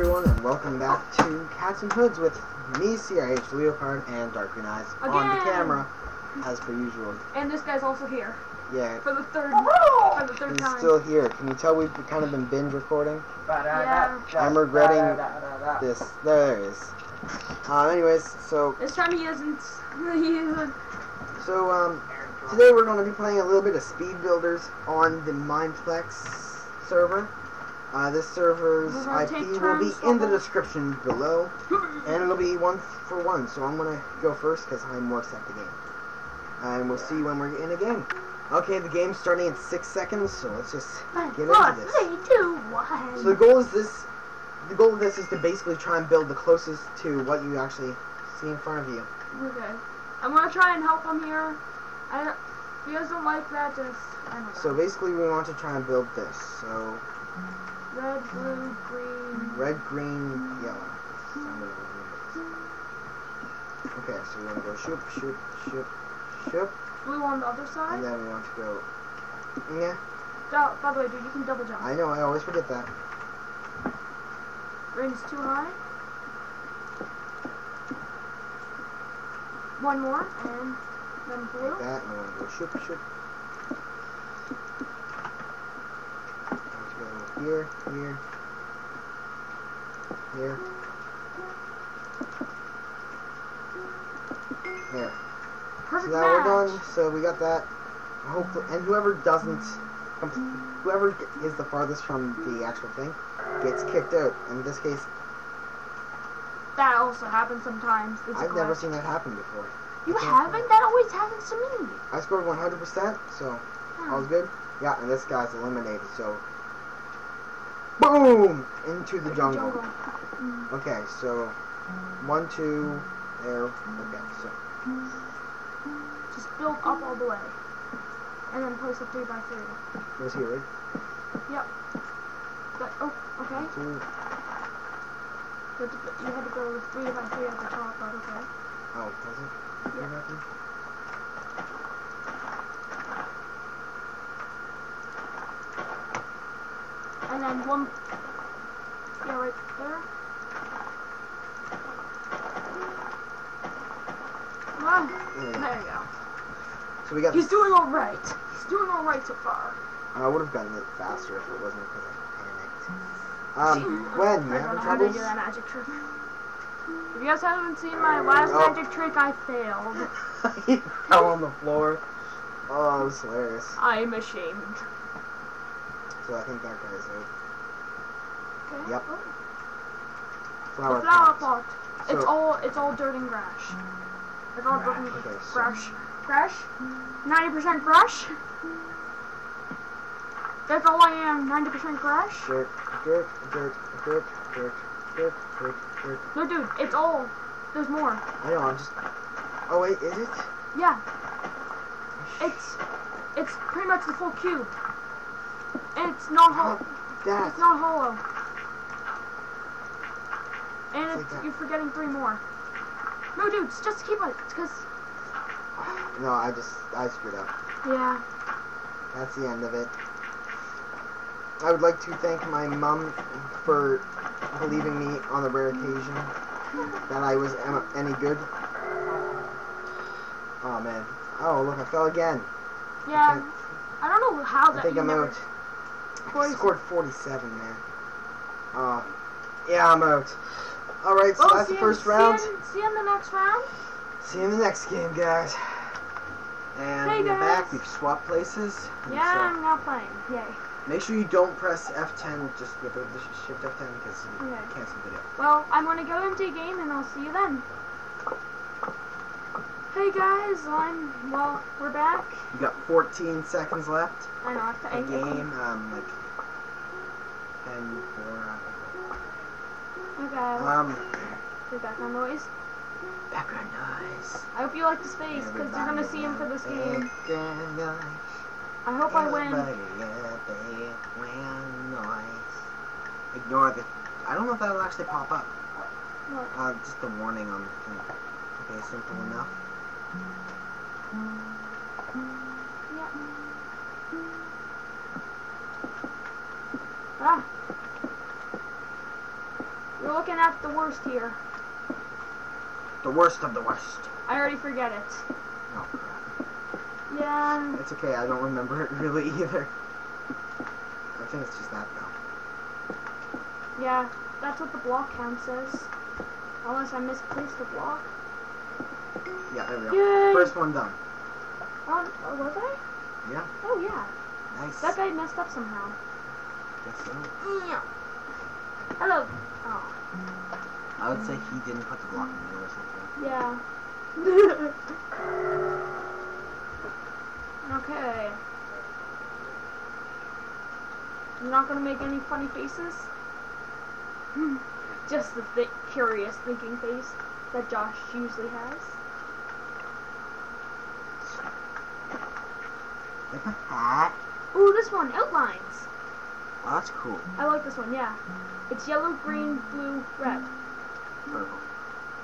everyone, and welcome back to Cats in Hoods with me, CRH Leopard, and Dark Green Eyes on the camera, as per usual. And this guy's also here Yeah, for the third for the third he's time. still here. Can you tell we've kind of been binge recording? Yeah. I'm regretting this. There it is. Uh, anyways, so This time he isn't. He isn't. so um, today we're going to be playing a little bit of Speed Builders on the Mineplex server. Uh, this server's IP will be in the description below. And it'll be one for one, so I'm gonna go first because I'm worse at the game. And we'll see when we're in a game. Okay, the game's starting in six seconds, so let's just Five, get four, into this. three, two, one. So the goal is this. The goal of this is to basically try and build the closest to what you actually see in front of you. Okay. I'm gonna try and help him here. I don't, if you guys don't like that, just I don't know. So basically, we want to try and build this. So red, blue, green. red, green, yellow. So I'm gonna go with this. Okay, so we want to go shoot, shoot, shoot, shoot, Blue on the other side? and then we want to go. Yeah, Oh, by the way, dude, you can double jump. I know. I always forget that. Green's too high. One more, and then blue. Like that, and want to go shoot, shoot. Let's go here, here, here. There. So Perfect now we're done. So we got that. Hopefully, and whoever doesn't, whoever is the farthest from the actual thing, gets kicked out. In this case, That also happens sometimes. It's I've never seen that happen before. You haven't? That always happens to me. I scored 100%, so Hmm. all's good. Yeah, and this guy's eliminated. So, boom into the jungle. Okay, so one, two, there. Okay, so Just build up all the way. And then place a three by three. was here, right? But, oh, okay. Two. You had, to, you had to go with three by three at the top, but okay. Oh, was it? Yeah. And then one, yeah, right there. Come on. There we go. There you go. So we got. He's doing all right. He's doing all right so far. I would have gotten it faster if it wasn't because I panicked. Um, Gwen, you I don't having know how to troubles? do that magic trick. If you guys haven't seen my last Oh. magic trick, I failed. he fell on the floor. Oh, that was hilarious. I'm ashamed. So I think that guy's out. Okay. Yep. Oh, Flower, the flower pot. pot. it's all it's all dirt and grass. It's all dirt and Okay, so- grass. Grass. Ninety percent grass. That's all I am. Ninety percent grass. Dirt, dirt, dirt, dirt, dirt, dirt, dirt, dirt. No, dude. It's all. There's more. I know, I'm just. Oh wait, is it? Yeah. It's it's pretty much the full cube. It's not hollow. Oh, that. It's not hollow. And It's you're forgetting three more. No, dude, just keep it. Because No, I just I screwed up. yeah. That's the end of it. I would like to thank my mom for believing me on the rare occasion that I was any good. Oh man. Oh look, I fell again. Yeah. Okay. I don't know how that. I think I'm never- out. 40 scored 47, man. Uh, yeah, I'm out. Alright, so Well, that's the first see round. In- see you in the next round. See you in the next game, guys. And Hey, we're back. We've swapped places. Yeah, so- I'm not playing. Yay. Make sure you don't press F10, just with the the shift F10 because you Okay. cancel the video. Well, I'm gonna go into a game and I'll see you then. Hey guys, I'm well. We're back. You got 14 seconds left. I know. I have to end game, um, like 10, 4, Okay. um, There's background noise. background noise. I hope you like the space because you're gonna see him for this game. Background noise. I hope I win. Background noise. Ignore the. I don't know if that'll actually pop up. What? Uh, just a warning on the thing. Okay, simple enough. Yeah. Ah. We're looking at the worst here. The worst of the worst. I already forget it. Oh crap. Yeah. It's okay, I don't remember it really either. I think it's just that though. Yeah, that's what the block count says. Unless I misplaced the block. Yeah, there we go. Yay! First one done. Oh, oh, was I? Yeah. Oh, yeah. Nice. That guy messed up somehow. Guess so. Yeah. Hello. Oh, I would say he didn't put the block in there or something. yeah. okay. You're not gonna make any funny faces? Hmm. Just the th curious thinking face that Josh usually has. Like a hat. Ooh, this one, outlines. Oh, that's cool. I like this one, yeah. It's yellow, green, blue, red. Purple.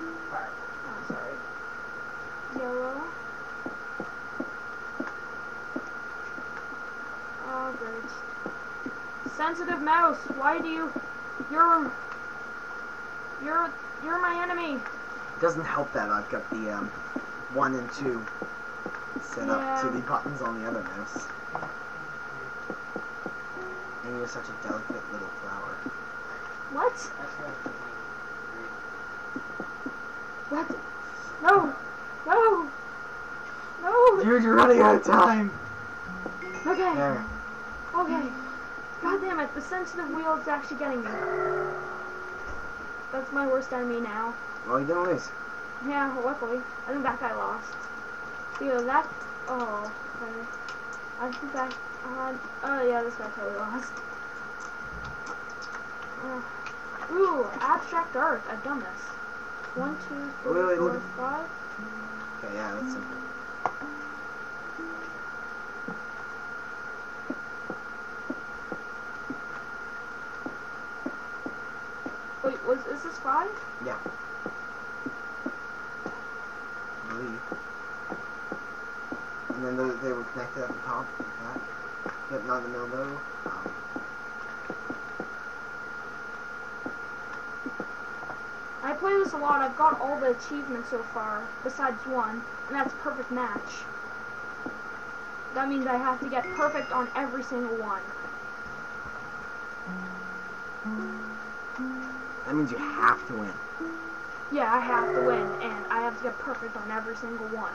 Oh, sorry. Yellow. Oh, great. Sensitive mouse, why do you... You're... You're... You're my enemy. It doesn't help that I've got the um, one and two set up to the buttons on the other mouse. And you're such a delicate little flower. What? What? No! No! No! Dude, you're running out of time. Okay. There. Okay. God damn it, the sensitive wheel is actually getting me. That's my worst enemy now. Well, you didn't lose. Yeah, luckily. I think that guy lost. Yeah, that. Oh, okay. I think I Uh, oh, yeah, this guy totally lost. Uh, ooh, abstract art. I've done this. One, two, three, Wait, wait, four, five. Okay, yeah, that's simple. Wait, was is this five? Yeah. I believe. And then those, they were connected at the top, like that. Yep, not in the middle though. Um, I play this a lot. I've got all the achievements so far, besides one, and that's perfect match. That means I have to get perfect on every single one. that means you have to win. Yeah, I have to win, and I have to get perfect on every single one.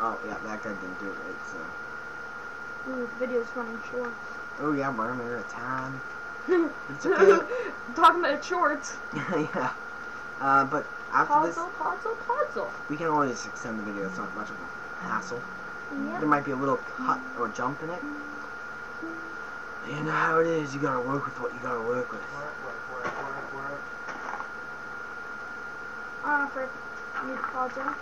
Oh, yeah, that guy didn't do it right, so. Ooh, the video's running short. Oh, yeah, we're running out of time. It's okay. Talking about shorts. yeah. Uh, but after this, Puzzle, puzzle, puzzle. we can always extend the video. It's not much of a hassle. Yeah. There might be a little cut or jump in it. You know how it is. You gotta work with what you gotta work with. Ah, frick. I need a puzzle.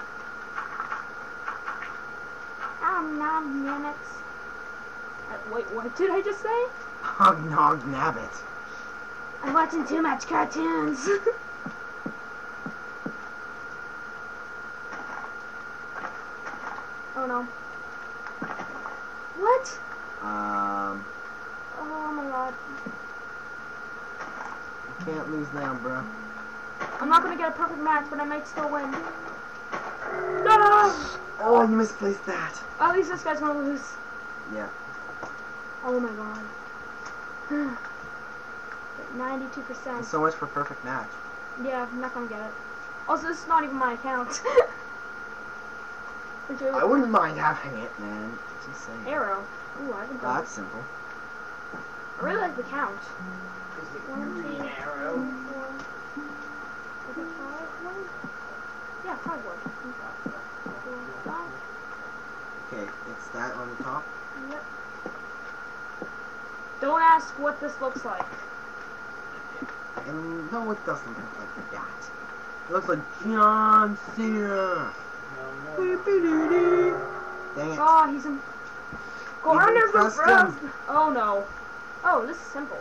Nine minutes. Uh, wait, what did I just say? Nog nabbit. I'm watching too much cartoons. oh no. What? Um, Oh my god. you can't lose now, bro. I'm not gonna get a perfect match, but I might still win. No! Oh, you misplaced that. At least this guy's gonna lose. Yeah. Oh my god. 92%. So much for perfect match. Yeah, I'm not gonna get it. Also, this is not even my account. I wouldn't mind having it, man. Just saying. Arrow. Ooh, I haven't Oh, that's simple. I really like the count. Is the One, two, green three, arrow? four. Is it five wood? Yeah, five wood. Okay, it's that on the top. Yep. Don't ask what this looks like. And no, it doesn't look like that. It looks like John Cena. No, no. Dang it. Oh, he's in. Go You under can the trust Oh no. Oh, this is simple.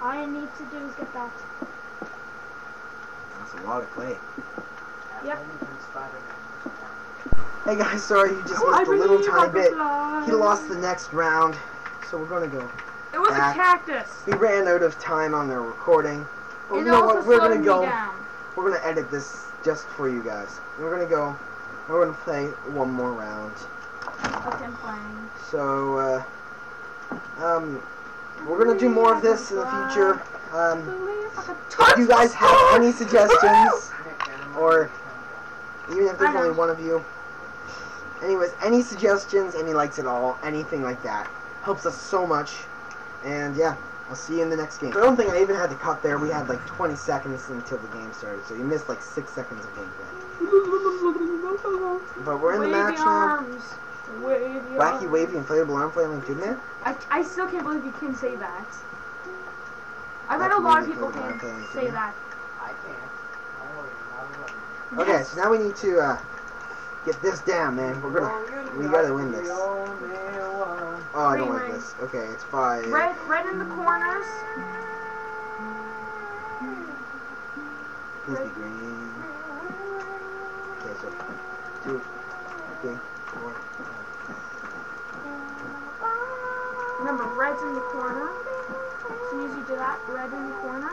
All I need to do is get that. That's a lot of clay. Yep. Only from Spider-Man. Hey guys, sorry, you just I missed a little tiny bit. He lost the next round, so we're gonna go. It was back. a cactus. We ran out of time on the recording. Well, you know what? We're gonna go. down. We're gonna edit this just for you guys. We're gonna go. We're gonna play one more round. of him playing. So, uh, um, we're gonna do more of this in the future. Um, if you guys have any suggestions, or even if there's only one of you. Anyways, any suggestions, any likes at all, anything like that helps us so much. And yeah, I'll see you in the next game. I don't think I even had to cut there. We had like 20 seconds until the game started, so you missed like six seconds of gameplay. But we're in the match now. Arms. Wavy Wacky, wavy, inflatable arm flailing dude man. I, I still can't believe you can say that. I bet Wacky, a lot of people can flailing say that. I can't. I know you're not alone. Okay, so now we need to uh, get this down, man. We're gonna. We gotta win this. Oh, I don't like this. Okay, it's five. Red, red in the corners. Please be green. Okay, so two, three, four. Remember, red's in the corner. As soon as you do that, red in the corner.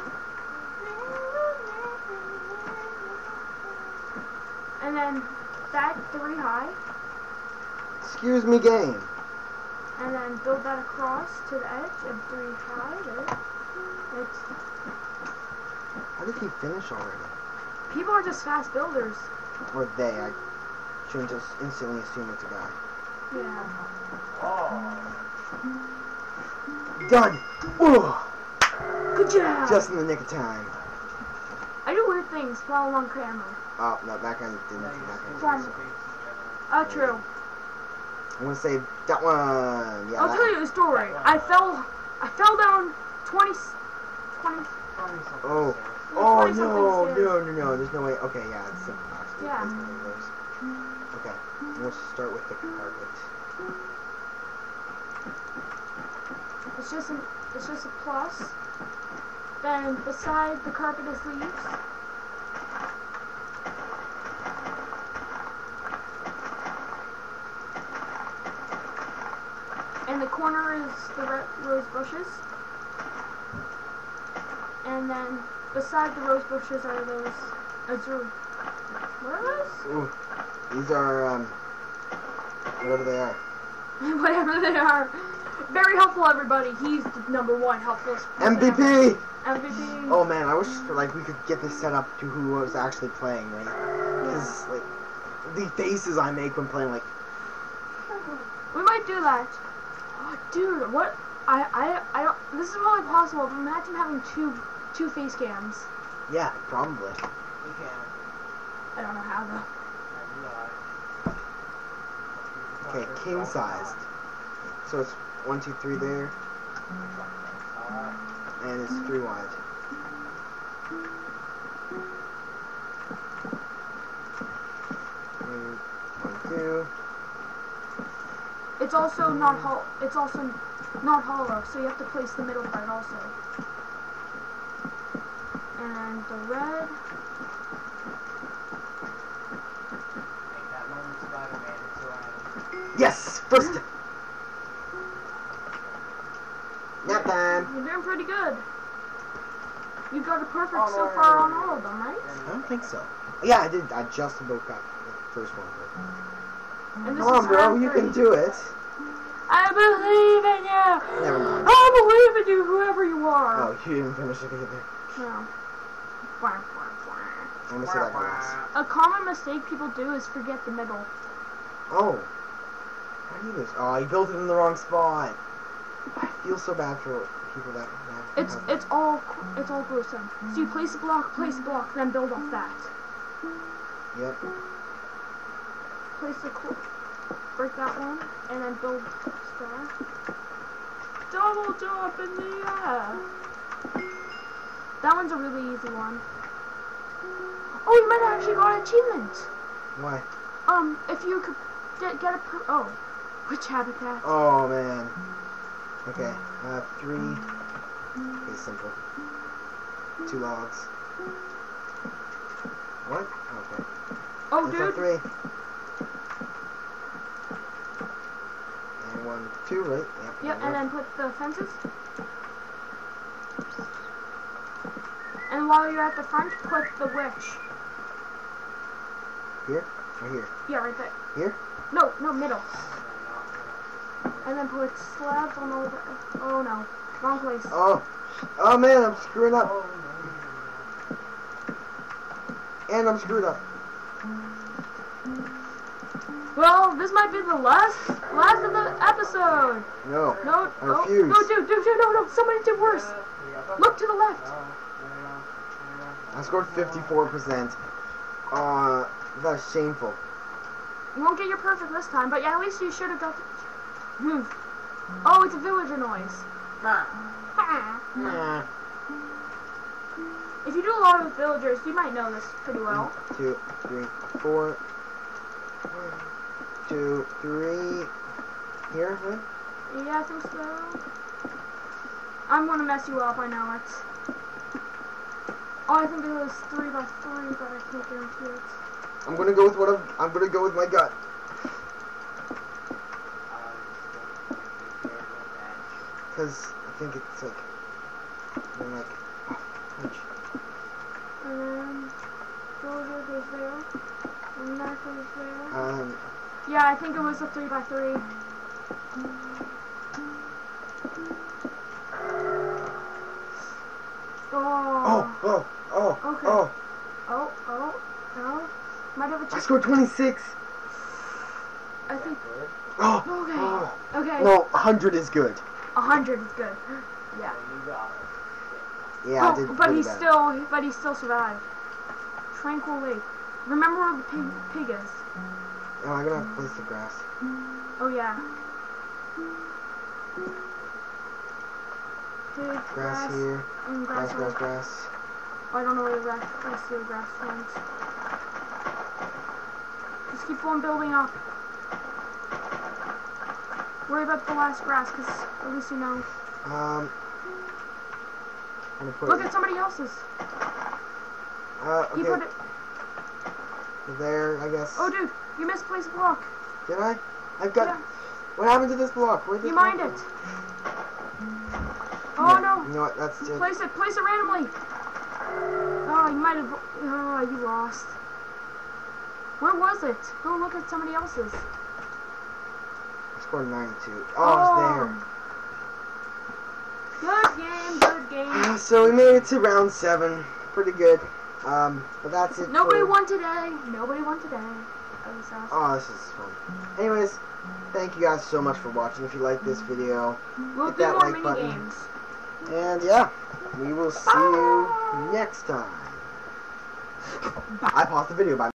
And then that three high, Excuse me, game. and then build that across to the edge and three high. There. It's, How did he finish already? people are just fast builders. Or they? I shouldn't just instantly assume it's a guy. Yeah. Oh. Done. Ooh, Good job. just in the nick of time. I do weird things while on camera. Oh no, that guy didn't. That guy From- didn't. Oh, true. I'm gonna say that one. Yeah. I'll that tell you a story. I fell, I fell down 20, 20 Oh. Oh no, no, no, no, there's no way. Okay, yeah, it's simple. Yeah. That's one of those. Okay, we'll start with the carpet. It's just an, it's just a plus. Then beside the carpet is leaves. In the corner is the ro- rose bushes. And then beside the rose bushes are those azure. What are those? Ooh, these are um, whatever they are. Whatever they are. Very helpful, everybody. He's the number one helpful. MVP. ever. MVP. Oh man, I wish like we could get this set up to who was actually playing, right? Because like the faces I make when playing, like We might do that. Oh, dude, what? I, I, I don't. This is probably possible. But imagine having two, two face cams. yeah, probably. You can. I don't know how though. Okay, king sized. So it's one, two, three there, and it's three wide. Three, One, two. It's also not hol. It's also not hollow, so you have to place the middle part also. And the red. Make that moment Spider-Man until I Yes, first. Nap time. You're doing pretty good. You got a perfect Oh, so far on all of them, right? I don't think so. Yeah, I did. I just about got the first one. And Come on, bro, you three. can do it. I believe in you. Never mind. I believe in you, whoever you are. Oh, you didn't finish it either. No. Wah, wah, wah. I'm gonna say that last. A common mistake people do is forget the middle. Oh. How I knew this. Oh, you built it in the wrong spot. I feel so bad for people that. that It's it's all it's all gruesome. So you place a block, place a block, then build off that. Yep. Place a break that one, and then build star. Double jump in the air. That one's a really easy one. Oh, you might have actually got an achievement. Why? Um, if you could get get a per- oh, which habitat? Oh man. Okay, uh, three Okay, simple. Two logs. One? Okay. Oh, dude! three. And one, two, right? Yep, yep and then put the fences. And while you're at the front, put the witch. Here? Right here? Yeah, right there. Here? No, no, middle. And then put slabs on all the. Oh no, wrong place. Oh. Oh man, I'm screwing up. Oh, And I'm screwed up. Well, this might be the last, last of the episode. No. No, I no, refuse. no, dude, dude, dude, no, no, somebody did worse. Look to the left. I scored 54%. Uh, that's shameful. You won't get your perfect this time, but yeah, at least you should have got. The... Move. Oh, it's a villager noise. Hmm. Nah. If you do a lot with villagers, you might know this pretty well. Two, three, four. One, two, three. Here, right? Yeah, I think so. I'm gonna mess you up, I know it. Oh, I think it was three by three, but I can't guarantee it. I'm gonna go with what I'm. I'm gonna go with my gut. Cause I think it's like. I'm like. Punch. And then villager goes there. And that goes there. Um. Yeah, I think it was a three by three. Oh, Oh. oh, oh, Okay. oh. Oh, oh, oh. Might have a I scored 26. I think. Oh. Okay. oh. Okay. No, 100 is good. A hundred is good. Yeah. Yeah, I oh, but he still, but he still survived. Tranquil Lake. Remember where the pig, mm. pig is? Oh, I'm gonna have to place the grass. Oh yeah. Pig, Grass, here. and Grass, grass. grass, grass. Oh, I don't know where the grass. I see the grass went. Just keep on building up. Worry about the last grass, cause at least you know. Um. Look at somebody else's. uh, He okay, put it. there, I guess. Oh, dude, you misplaced a block. Did I? I've got. Yeah. What happened to this block? Where did You this block mined go? it. Oh Yeah, no. You know what? That's just. Place it, place it randomly. Oh, you might have. Oh, you lost. Where was it? Go look at somebody else's. I scored 92. Oh, Good game, good game. So we made it to round seven. Pretty good. Um, but that's it. Nobody won today. Nobody won today. Us. Oh, this is fun. Anyways, thank you guys so much for watching. If you like this video, we'll hit that like button. games. and yeah, we will see you next time. I paused the video by